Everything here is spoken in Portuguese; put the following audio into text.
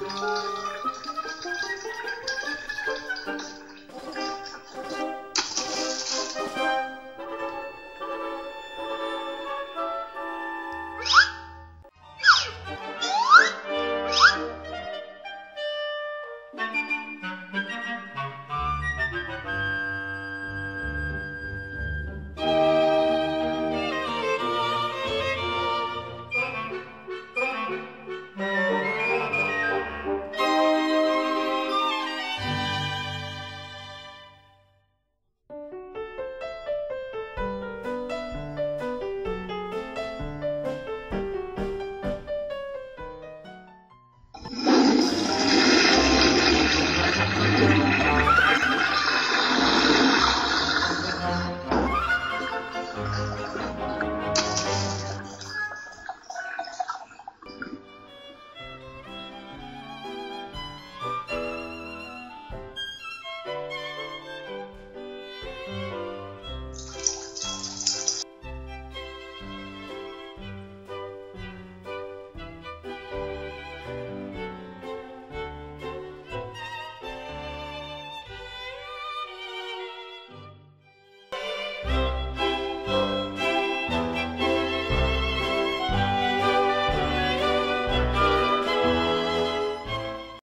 Música